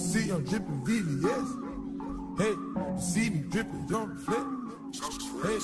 see I'm dripping VVS. Hey, you see me dripping, don't flip. Hey,